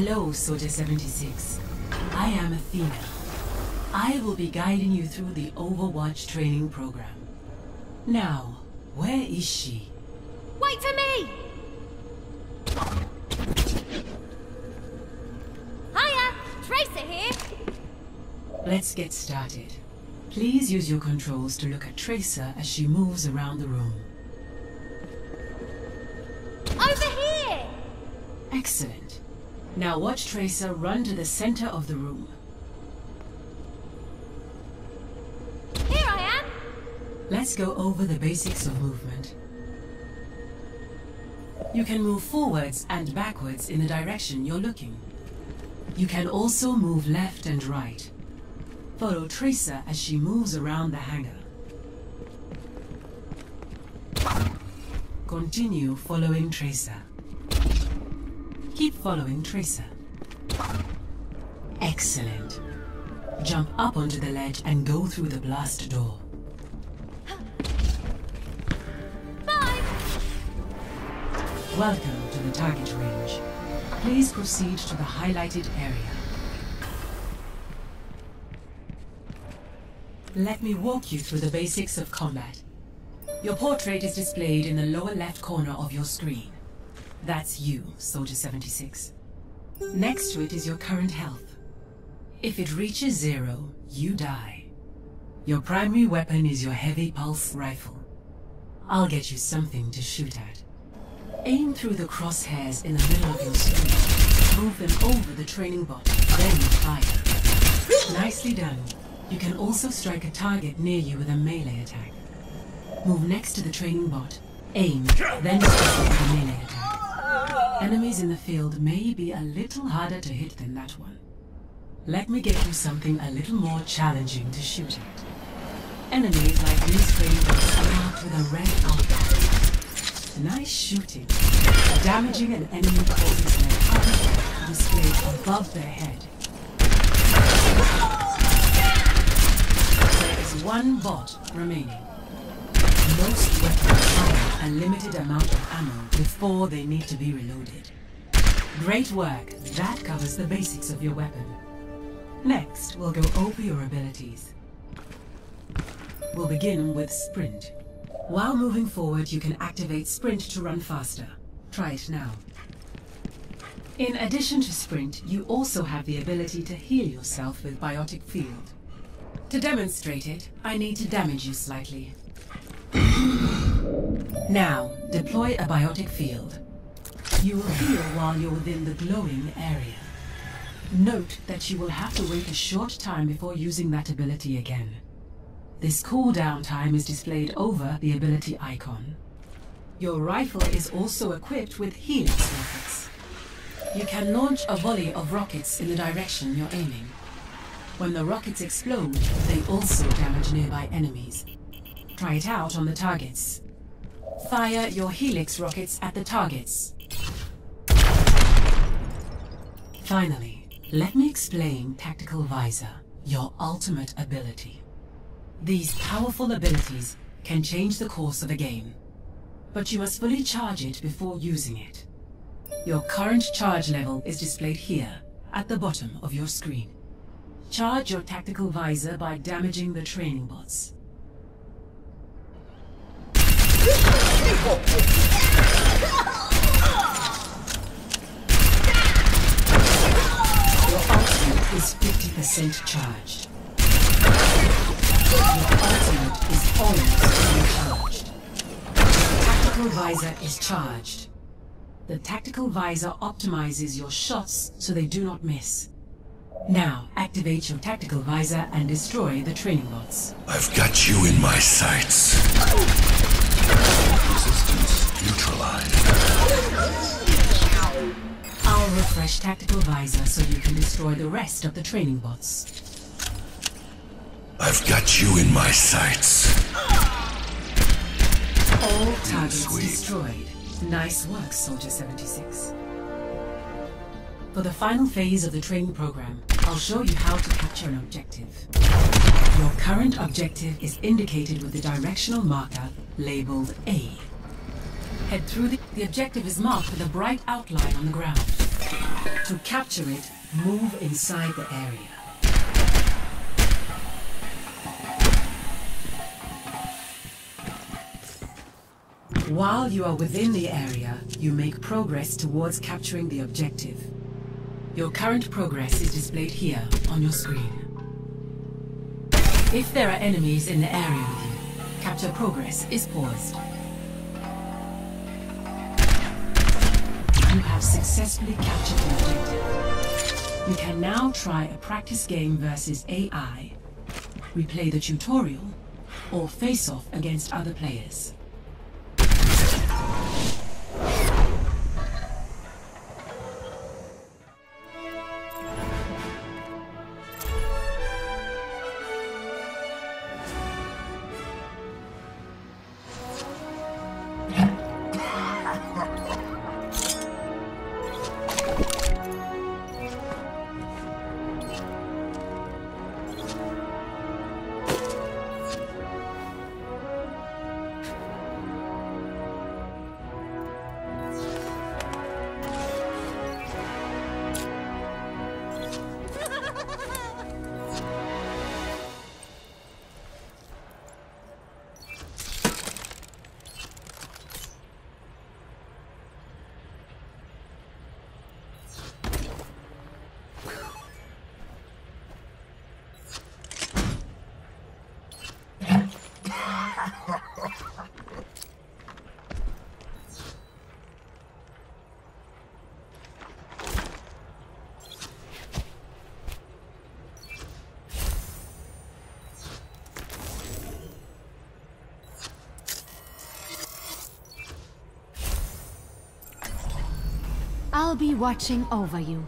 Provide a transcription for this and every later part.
Hello, Soldier 76. I am Athena. I will be guiding you through the Overwatch training program. Now, where is she? Wait for me! Hiya! Tracer here! Let's get started. Please use your controls to look at Tracer as she moves around the room. Over here! Excellent. Now watch Tracer run to the center of the room. Here I am! Let's go over the basics of movement. You can move forwards and backwards in the direction you're looking. You can also move left and right. Follow Tracer as she moves around the hangar. Continue following Tracer. Keep following Tracer. Excellent. Jump up onto the ledge and go through the blast door. Bye! Welcome to the target range. Please proceed to the highlighted area. Let me walk you through the basics of combat. Your portrait is displayed in the lower left corner of your screen. That's you, Soldier 76. Next to it is your current health. If it reaches zero, you die. Your primary weapon is your heavy pulse rifle. I'll get you something to shoot at. Aim through the crosshairs in the middle of your screen. Move them over the training bot, then fire. Nicely done. You can also strike a target near you with a melee attack. Move next to the training bot. Aim, then strike with a melee attack. Enemies in the field may be a little harder to hit than that one. Let me get you something a little more challenging to shoot at. Enemies like these bots are marked with a red outline. Nice shooting. Damaging an enemy causes their target to display above their head. There is one bot remaining. Most weapons a limited amount of ammo before they need to be reloaded. Great work. That covers the basics of your weapon. Next, we'll go over your abilities. We'll begin with Sprint. While moving forward, you can activate Sprint to run faster. Try it now. In addition to Sprint, you also have the ability to heal yourself with Biotic Field. To demonstrate it, I need to damage you slightly. Now, deploy a Biotic Field. You will heal while you're within the glowing area. Note that you will have to wait a short time before using that ability again. This cooldown time is displayed over the ability icon. Your rifle is also equipped with helix rockets. You can launch a volley of rockets in the direction you're aiming. When the rockets explode, they also damage nearby enemies. Try it out on the targets. Fire your helix rockets at the targets. Finally, let me explain Tactical Visor, your ultimate ability. These powerful abilities can change the course of a game, but you must fully charge it before using it. Your current charge level is displayed here, at the bottom of your screen. Charge your tactical visor by damaging the training bots. Is 50% charged. Your ultimate is fully charged. Tactical visor is charged. The tactical visor optimizes your shots so they do not miss. Now, activate your tactical visor and destroy the training bots. I've got you in my sights. Resistance neutralized. I'll refresh tactical visor so you can destroy the rest of the training bots. I've got you in my sights. All targets Sweet. destroyed. Nice work, Soldier 76. For the final phase of the training program, I'll show you how to capture an objective. Your current objective is indicated with the directional marker labeled A. Head through the... The objective is marked with a bright outline on the ground. To capture it, move inside the area. While you are within the area, you make progress towards capturing the objective. Your current progress is displayed here on your screen. If there are enemies in the area with you, capture progress is paused. Have successfully captured the objective. You can now try a practice game versus AI, replay the tutorial, or face off against other players. I'll be watching over you.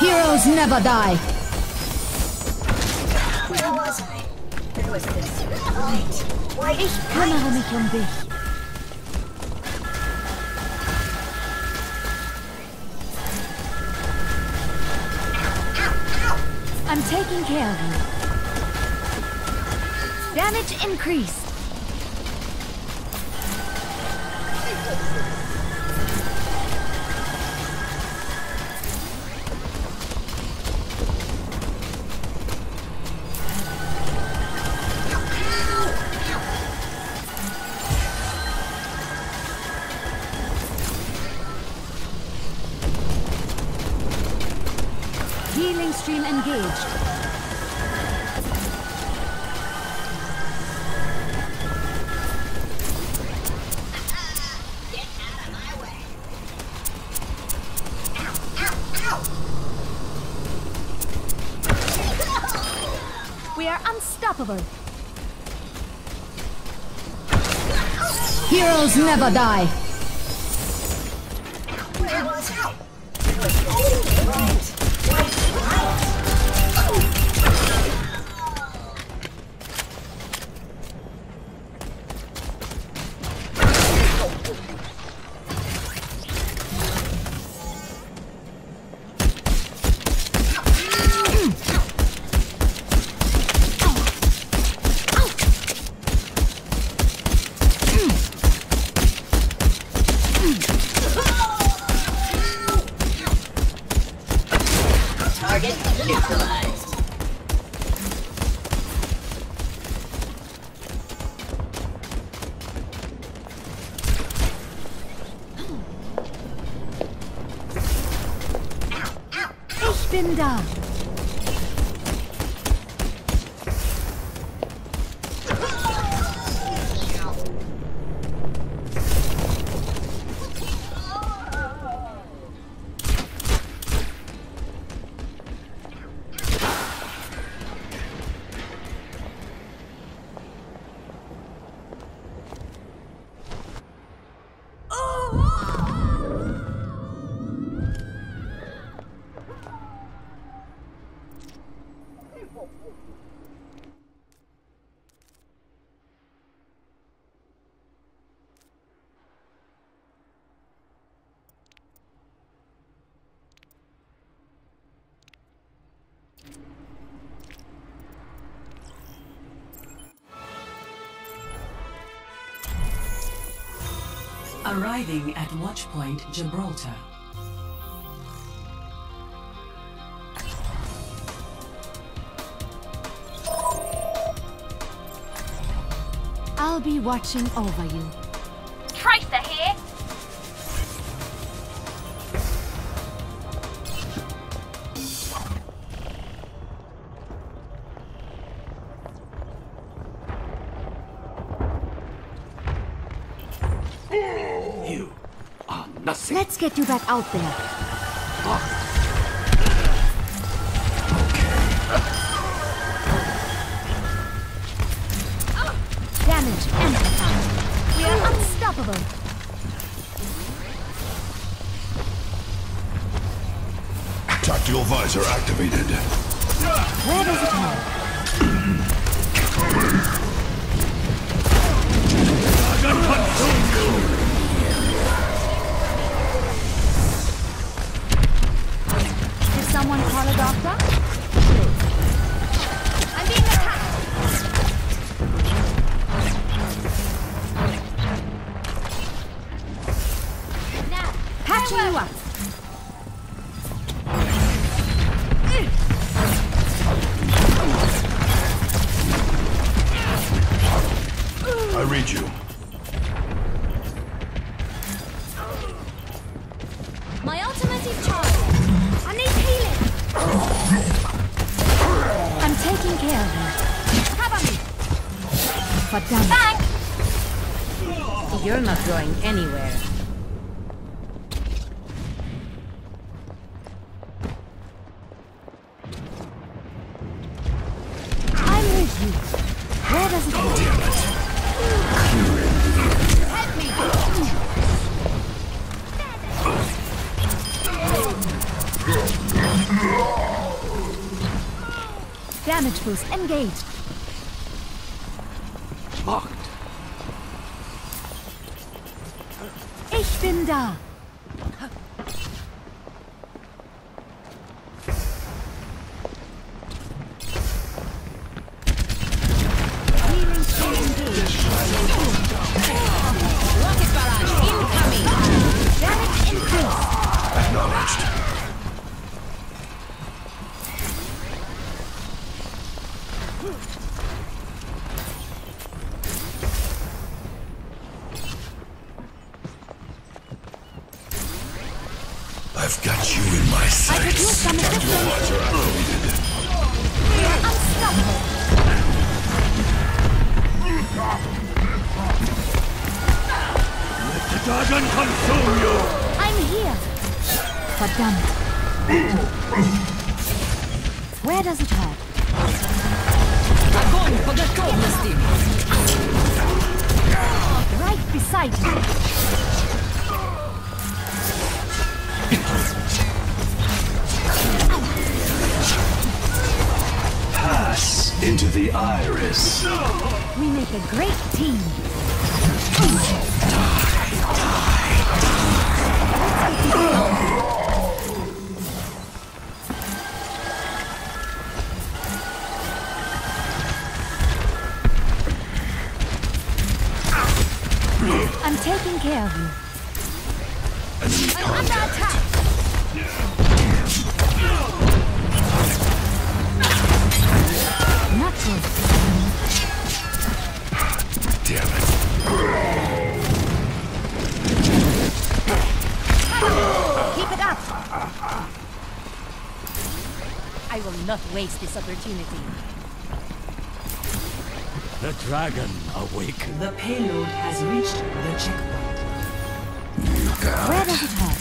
Heroes never die. Where was I? Where was this? Light. Light. Ich kümmere mich um dich. I'm taking care of you. Damage increased. Healing stream engaged. We are unstoppable. Heroes never die. Arriving at Watchpoint Gibraltar. I'll be watching over you. Tracer Let's get you back out there. Damage amplified. We are unstoppable. Tactical visor activated. Where does it? You're not going anywhere. I'm with you. Where does it go? Damage boost engaged. We make a great team. I will not waste this opportunity. The dragon awakened. The payload has reached the checkpoint. Where does it hurt?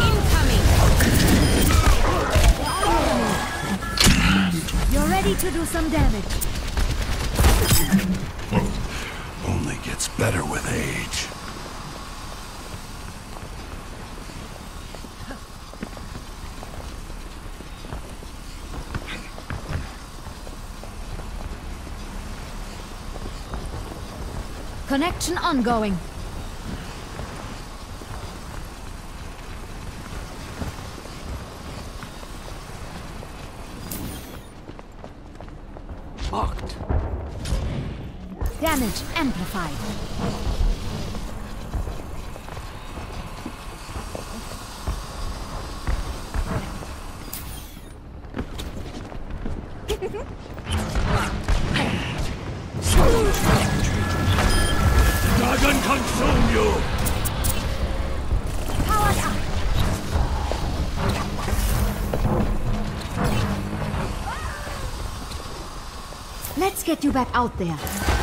Incoming! You're ready to do some damage. Gets better with age. Connection ongoing. Get you back out there.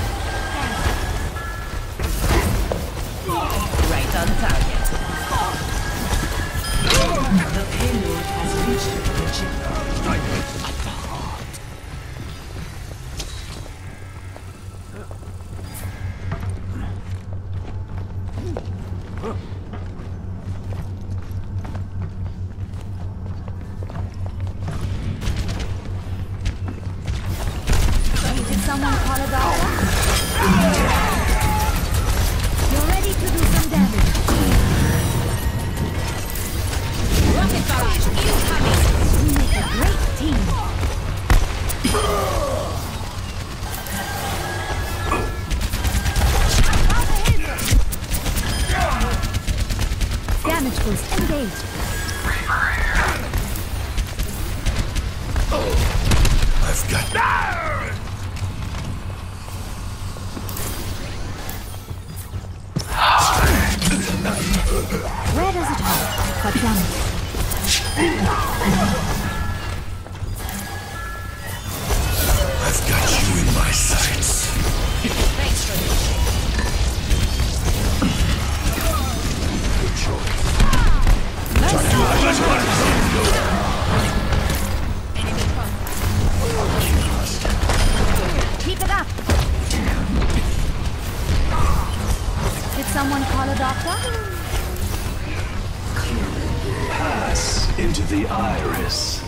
Damage boost engaged. I've got. Where does it hurt? For damage. I've got you in my sights. Thanks for this. Keep it up. Did someone call a doctor? Pass into the iris.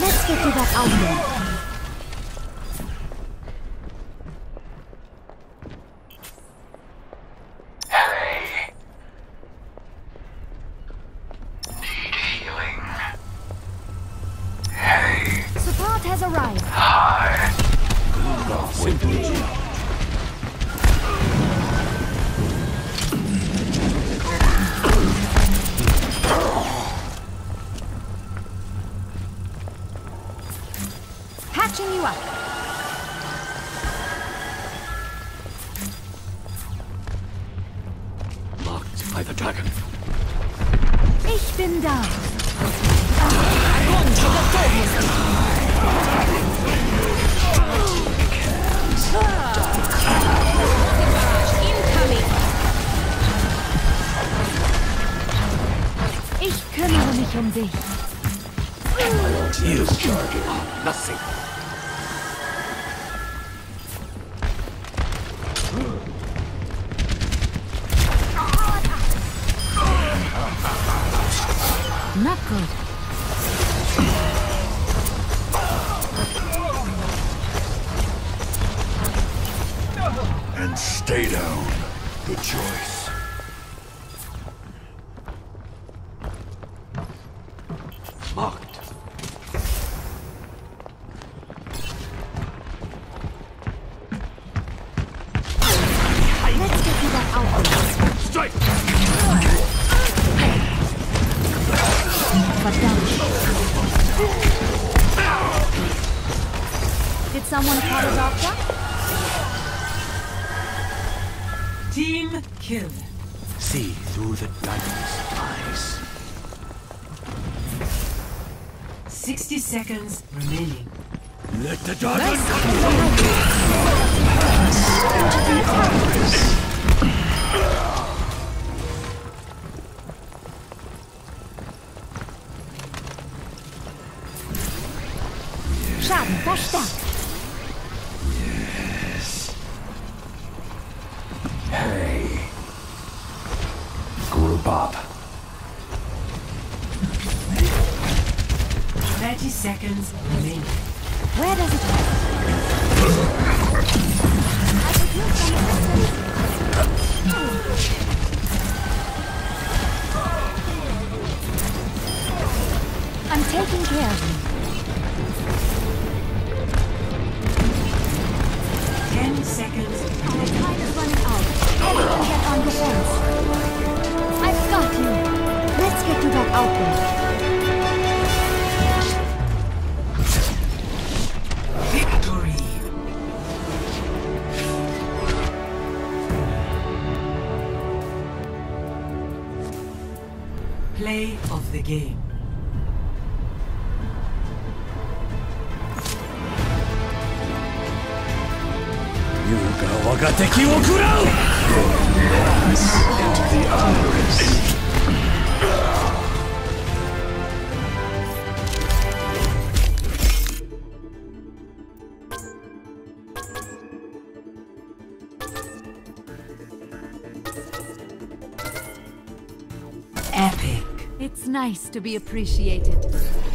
Let's get you back out by the dragon. Ich bin da. Incoming! Ich kümmere mich um dich. Is charging. Nothing. Schaden verstärkt. to that outpost. Play of the game. You go, 我が敵を食らう Into the iris. nice to be appreciated.